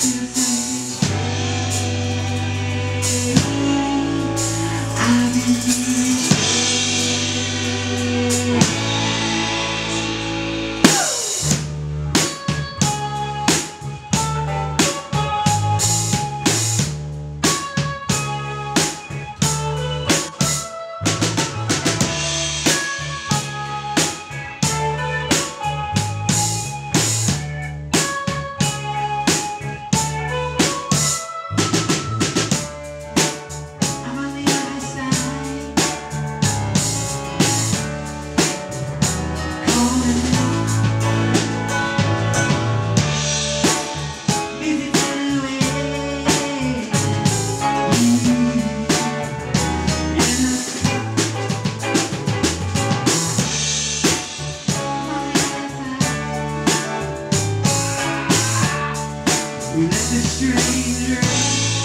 Thank you. The a stranger